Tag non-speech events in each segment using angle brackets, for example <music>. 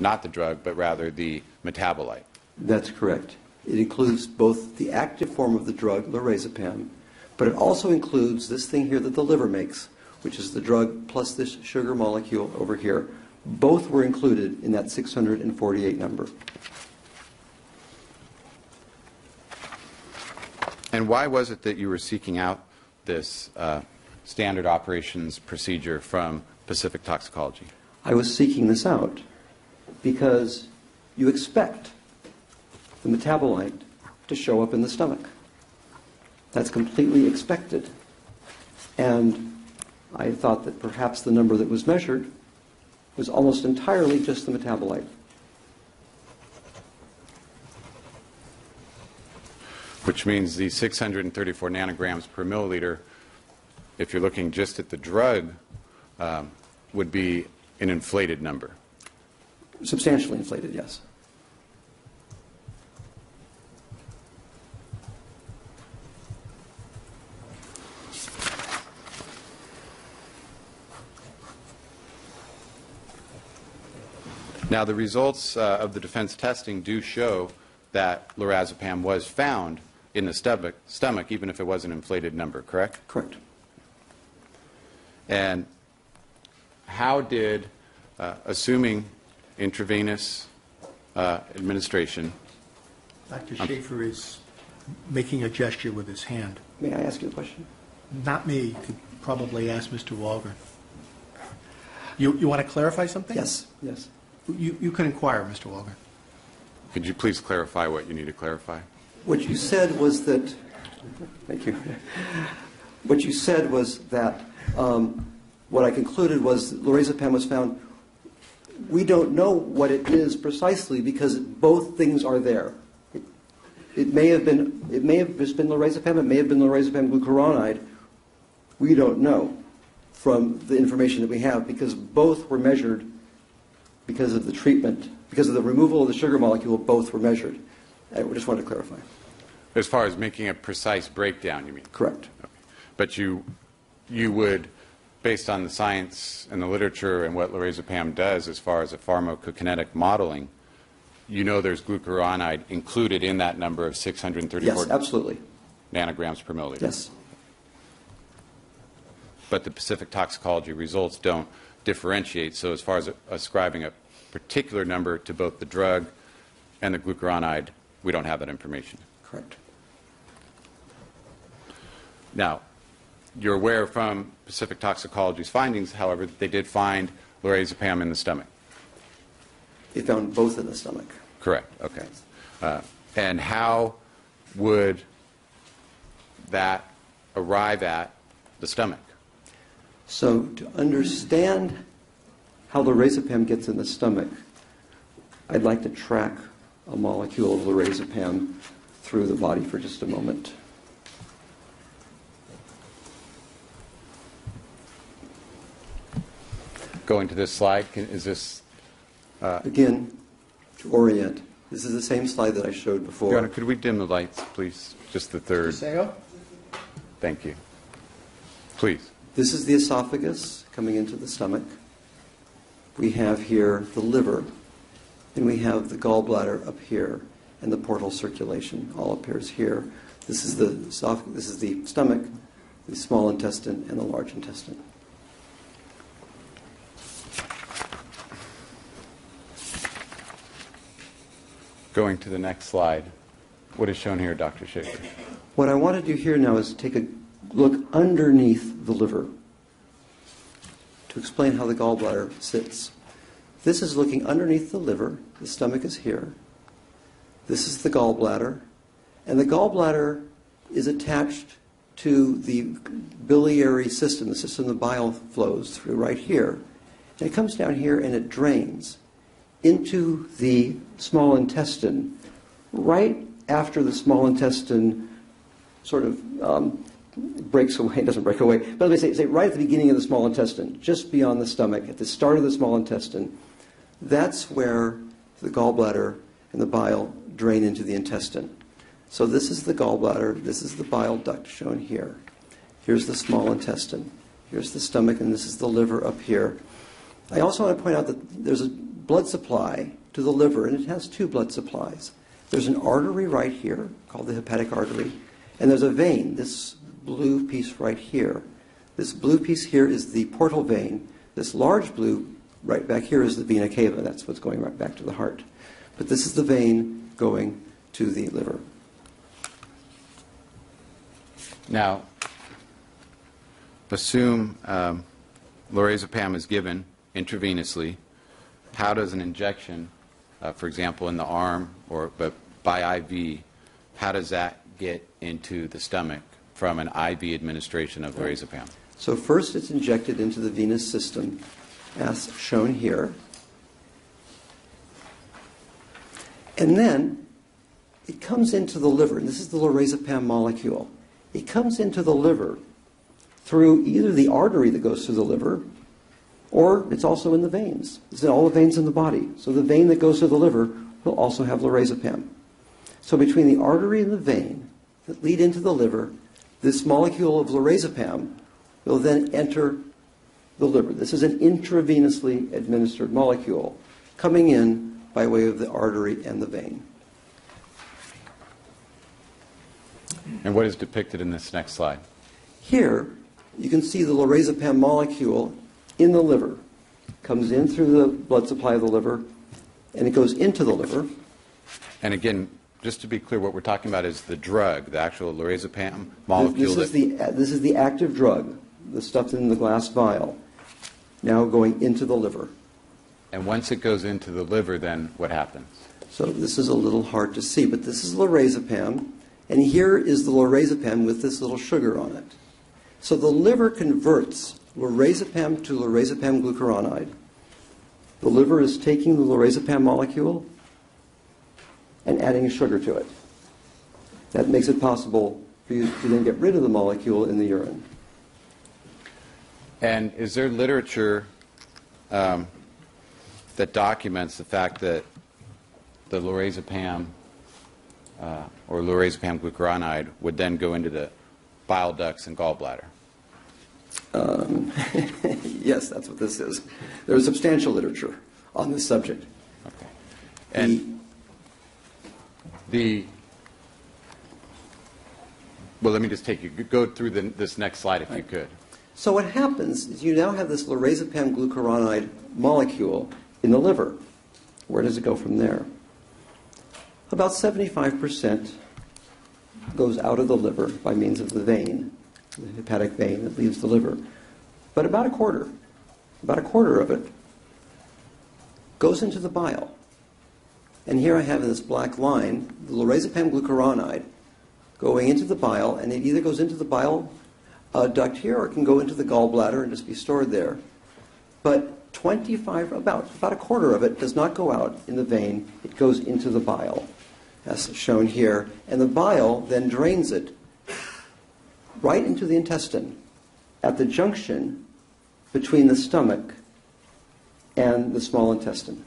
not the drug, but rather the metabolite. That's correct. It includes both the active form of the drug, lorazepam, but it also includes this thing here that the liver makes, which is the drug plus this sugar molecule over here. Both were included in that 648 number. And why was it that you were seeking out this uh, standard operations procedure from Pacific Toxicology? I was seeking this out because you expect the metabolite to show up in the stomach. That's completely expected. And I thought that perhaps the number that was measured was almost entirely just the metabolite. Which means the 634 nanograms per milliliter, if you're looking just at the drug, um, would be an inflated number. Substantially inflated, yes. Now, the results uh, of the defense testing do show that lorazepam was found in the stomach, stomach, even if it was an inflated number, correct? Correct. And how did, uh, assuming intravenous uh, administration, Dr. Shafer is making a gesture with his hand. May I ask you a question? Not me, you could probably ask Mr. Walgren. You, you want to clarify something? Yes, yes. You, you can inquire, Mr. Walgren. could you please clarify what you need to clarify? What you said was that, thank you. What you said was that, um, what I concluded was that lorazepam was found. We don't know what it is precisely because both things are there. It, it may have been, it may have just been lorazepam, it may have been lorazepam glucuronide. We don't know from the information that we have because both were measured because of the treatment, because of the removal of the sugar molecule, both were measured. I just wanted to clarify. As far as making a precise breakdown, you mean? Correct. But you, you would, based on the science and the literature and what lorazepam does as far as a pharmacokinetic modeling, you know there's glucuronide included in that number of 634 Yes, absolutely. nanograms per milliliter. Yes. But the Pacific toxicology results don't differentiate. So as far as ascribing a particular number to both the drug and the glucuronide, we don't have that information. Correct. Now, you're aware from Pacific Toxicology's findings, however, that they did find lorazepam in the stomach. They found both in the stomach. Correct. Okay. Uh, and how would that arrive at the stomach? So to understand how lorazepam gets in the stomach, I'd like to track a molecule of lorazepam through the body for just a moment. Going to this slide, can, is this, uh, Again, to orient, this is the same slide that I showed Your before. Honor, could we dim the lights, please? Just the third. Thank you. Please. This is the esophagus coming into the stomach. We have here the liver, and we have the gallbladder up here, and the portal circulation all appears here. This is the esophagus, this is the stomach, the small intestine, and the large intestine. Going to the next slide. What is shown here, Dr. Shafer? What I want to do here now is take a look underneath the liver to explain how the gallbladder sits. This is looking underneath the liver. The stomach is here. This is the gallbladder. And the gallbladder is attached to the biliary system, the system the bile flows through right here. And it comes down here and it drains into the small intestine right after the small intestine sort of um, breaks away, <laughs> it doesn't break away, but let me say, say right at the beginning of the small intestine, just beyond the stomach, at the start of the small intestine, that's where the gallbladder and the bile drain into the intestine. So this is the gallbladder, this is the bile duct shown here. Here's the small intestine. Here's the stomach, and this is the liver up here. I also want to point out that there's a blood supply to the liver, and it has two blood supplies. There's an artery right here called the hepatic artery, and there's a vein, this blue piece right here. This blue piece here is the portal vein. This large blue right back here is the vena cava. That's what's going right back to the heart. But this is the vein going to the liver. Now, assume um, lorazepam is given intravenously. How does an injection, uh, for example, in the arm or but by IV, how does that get into the stomach from an IV administration of lorazepam? So first it's injected into the venous system, as shown here. And then it comes into the liver, and this is the lorazepam molecule. It comes into the liver through either the artery that goes through the liver, or it's also in the veins. It's in all the veins in the body. So the vein that goes to the liver will also have lorazepam. So between the artery and the vein that lead into the liver, this molecule of lorazepam will then enter the liver. This is an intravenously administered molecule coming in by way of the artery and the vein. And what is depicted in this next slide? Here, you can see the lorazepam molecule in the liver. Comes in through the blood supply of the liver, and it goes into the liver. And again, just to be clear, what we're talking about is the drug, the actual lorazepam This molecule. is the, uh, this is the active drug, the stuff in the glass vial, now going into the liver. And once it goes into the liver, then what happens? So this is a little hard to see, but this is lorazepam, and here is the lorazepam with this little sugar on it. So the liver converts lorazepam to lorazepam glucuronide. The liver is taking the lorazepam molecule and adding a sugar to it. That makes it possible for you to then get rid of the molecule in the urine. And is there literature um, that documents the fact that the lorazepam uh, or lorazepam glucuronide would then go into the bile ducts and gallbladder? Um, <laughs> yes, that's what this is. There is substantial literature on this subject. Okay. And the, well, let me just take you, go through the, this next slide if you could. So what happens is you now have this lorazepam glucuronide molecule in the liver. Where does it go from there? About 75% goes out of the liver by means of the vein, the hepatic vein that leaves the liver. But about a quarter, about a quarter of it goes into the bile. And here I have this black line the lorazepam glucuronide going into the bile, and it either goes into the bile uh, duct here or it can go into the gallbladder and just be stored there. But 25, about, about a quarter of it does not go out in the vein, it goes into the bile, as shown here. And the bile then drains it right into the intestine at the junction between the stomach and the small intestine.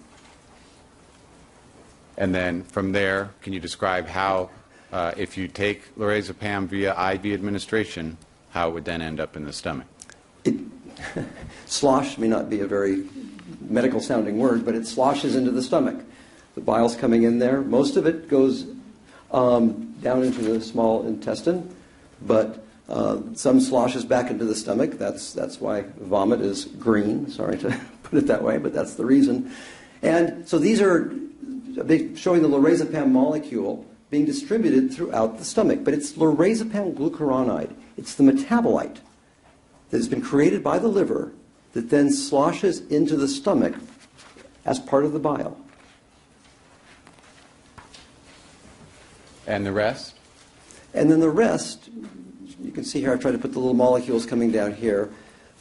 And then from there, can you describe how, uh, if you take lorazepam via IV administration, how it would then end up in the stomach? It, <laughs> slosh may not be a very medical sounding word, but it sloshes into the stomach. The bile's coming in there. Most of it goes um, down into the small intestine, but uh, some sloshes back into the stomach. That's, that's why vomit is green. Sorry to <laughs> put it that way, but that's the reason. And so these are showing the lorazepam molecule being distributed throughout the stomach. But it's lorazepam glucuronide. It's the metabolite that has been created by the liver that then sloshes into the stomach as part of the bile. And the rest? And then the rest, can see here, I've tried to put the little molecules coming down here.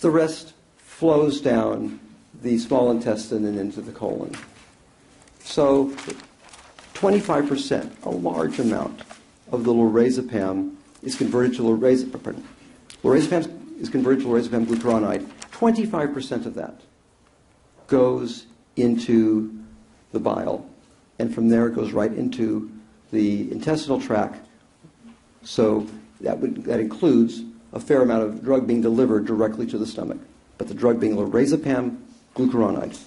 The rest flows down the small intestine and into the colon. So 25%, a large amount of the lorazepam is converted to lorazepam. Lorazepam is converted to lorazepam glucuronide. 25% of that goes into the bile, and from there it goes right into the intestinal tract. So that, would, that includes a fair amount of drug being delivered directly to the stomach, but the drug being lorazepam glucuronide.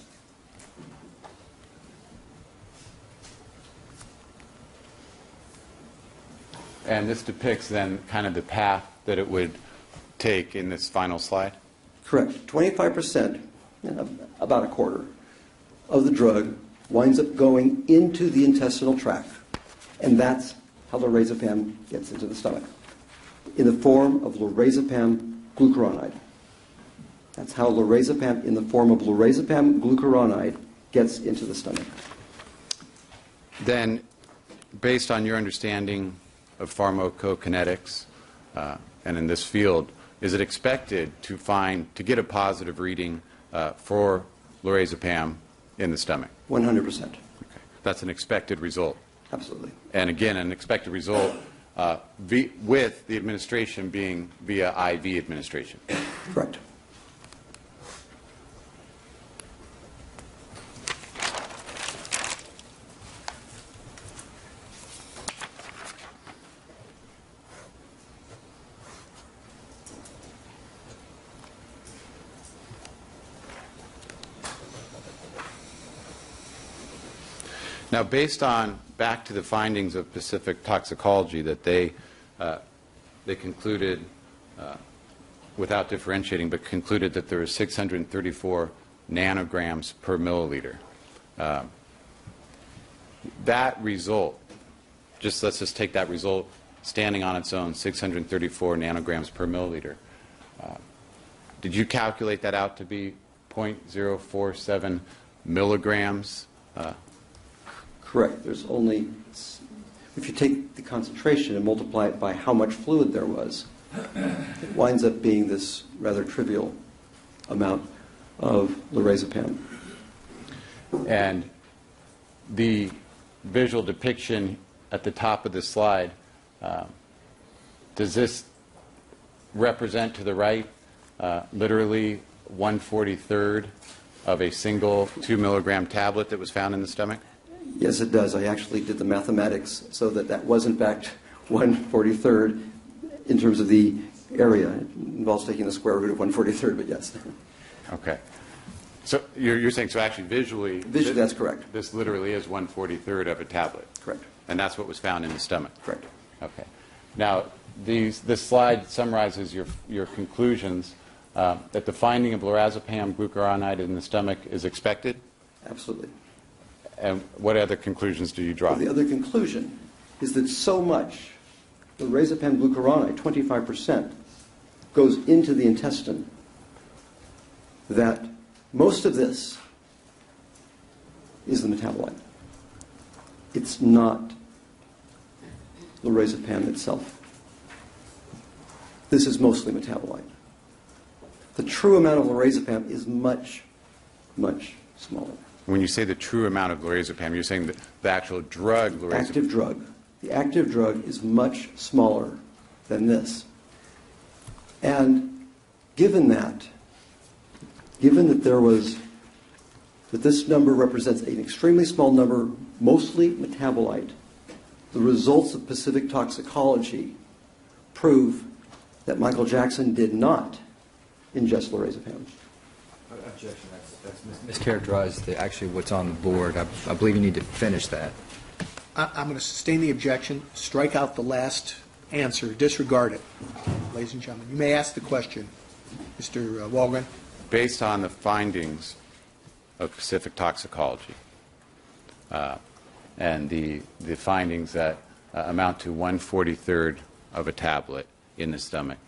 And this depicts then kind of the path that it would take in this final slide? Correct. 25%, about a quarter, of the drug winds up going into the intestinal tract. And that's how lorazepam gets into the stomach in the form of lorazepam glucuronide. That's how lorazepam, in the form of lorazepam glucuronide, gets into the stomach. Then, based on your understanding of pharmacokinetics uh, and in this field, is it expected to find, to get a positive reading uh, for lorazepam in the stomach? 100%. Okay. That's an expected result. Absolutely. And again, an expected result uh, with the administration being via IV administration. Correct. Now, based on, back to the findings of Pacific Toxicology, that they, uh, they concluded, uh, without differentiating, but concluded that there is 634 nanograms per milliliter. Uh, That result, just, let's just take that result standing on its own, 634 nanograms per milliliter. Uh, Did you calculate that out to be .047 milligrams? Correct. There's only, if you take the concentration and multiply it by how much fluid there was, it winds up being this rather trivial amount of lorazepam. And the visual depiction at the top of the slide, uh, does this represent to the right uh, literally 143rd of a single 2 milligram tablet that was found in the stomach? Yes, it does. I actually did the mathematics so that that was in fact 143rd in terms of the area. It involves taking the square root of 143rd, but yes. Okay. So you're, you're saying, so actually visually? Visually, that's correct. This literally is 143rd of a tablet? Correct. And that's what was found in the stomach? Correct. Okay. Now, these, this slide summarizes your, your conclusions uh, that the finding of lorazepam glucuronide in the stomach is expected. Absolutely. And what other conclusions do you draw? The other conclusion is that so much lorazepam glucuronide, 25%, goes into the intestine that most of this is the metabolite. It's not lorazepam itself. This is mostly metabolite. The true amount of lorazepam is much, much smaller. When you say the true amount of lorazepam, you're saying that the actual drug lorazepam. active drug. The active drug is much smaller than this. And given that, given that there was, that this number represents an extremely small number, mostly metabolite, the results of Pacific toxicology prove that Michael Jackson did not ingest lorazepam. Objection, that's, that's mischaracterized, the- actually what's on the board. I I believe you need to finish that. I- I'm going to sustain the objection, strike out the last answer, disregard it. Ladies and gentlemen, you may ask the question. Mr. Walgren? based on the findings of Pacific toxicology uh, and the, the findings that uh, amount to 143rd of a tablet in the stomach,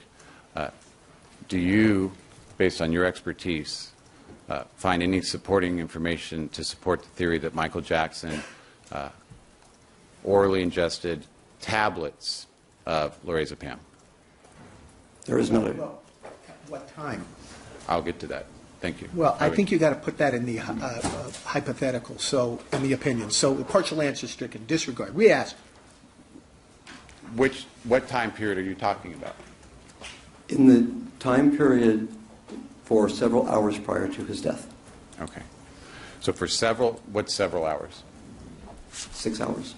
uh, do you, based on your expertise, uh, find any supporting information to support the theory that Michael Jackson uh, orally ingested tablets of lorazepam? There is no, Well, What time? I'll get to that. Thank you. Well, I would- think you got to put that in the uh, uh, hypothetical, so, in the opinion. So the partial answer is stricken, disregard. We asked, Which, what time period are you talking about? in the time period for several hours prior to his death, Okay. So for several, what several hours? six hours.